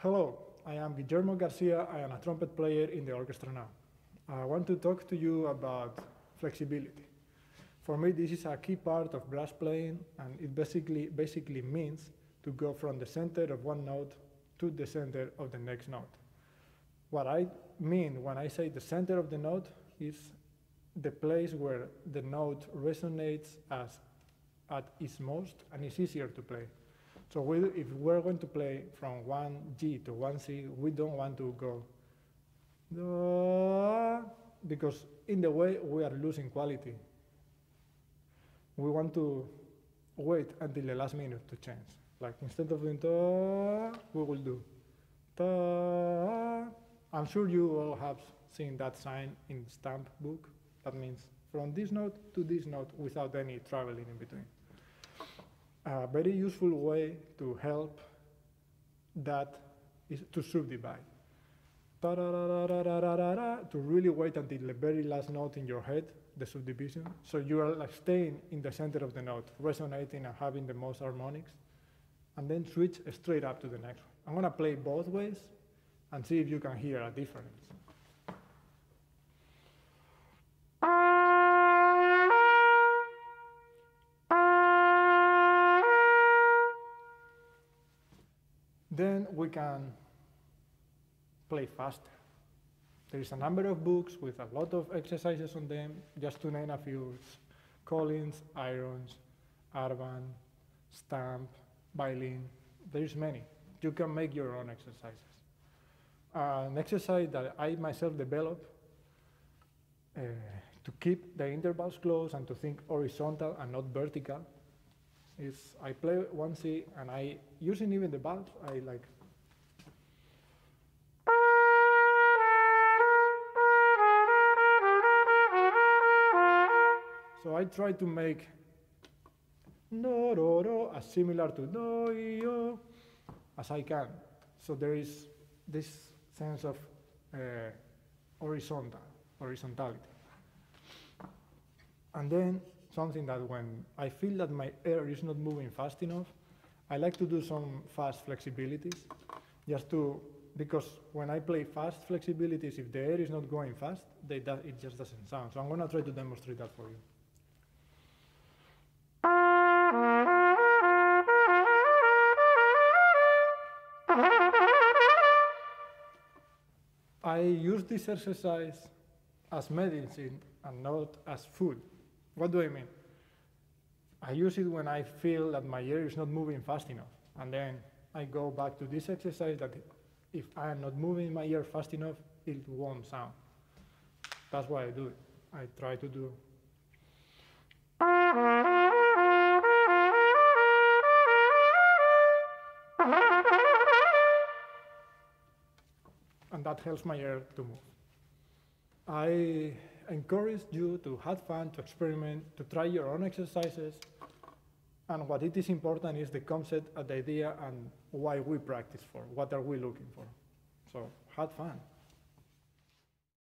Hello, I am Guillermo Garcia. I am a trumpet player in the orchestra now. I want to talk to you about flexibility. For me, this is a key part of brass playing, and it basically, basically means to go from the center of one note to the center of the next note. What I mean when I say the center of the note is the place where the note resonates as at its most and is easier to play. So we, if we're going to play from one G to one C, we don't want to go because in the way we are losing quality. We want to wait until the last minute to change. Like instead of doing ta, we will do ta. I'm sure you all have seen that sign in stamp book. That means from this note to this note without any traveling in between a very useful way to help that is to subdivide. To really wait until the very last note in your head, the subdivision. So you are like staying in the center of the note, resonating and having the most harmonics, and then switch straight up to the next one. I'm gonna play both ways and see if you can hear a difference. Then we can play faster. There is a number of books with a lot of exercises on them, just to name a few. Colin's, Irons, Arban, Stamp, Bai Lin, there's many. You can make your own exercises. Uh, an exercise that I myself developed uh, to keep the intervals close and to think horizontal and not vertical is I play one C and I, using even the valves, I like. So I try to make do, do, do, as similar to do, yo, as I can. So there is this sense of uh, horizontal, horizontality. And then something that when I feel that my air is not moving fast enough, I like to do some fast flexibilities, just to, because when I play fast flexibilities, if the air is not going fast, they, it just doesn't sound. So I'm gonna try to demonstrate that for you. I use this exercise as medicine and not as food. What do I mean? I use it when I feel that my ear is not moving fast enough. And then I go back to this exercise that if I am not moving my ear fast enough, it won't sound. That's why I do it. I try to do. And that helps my ear to move. I encourage you to have fun, to experiment, to try your own exercises. And what it is important is the concept, and the idea, and why we practice for. What are we looking for? So have fun.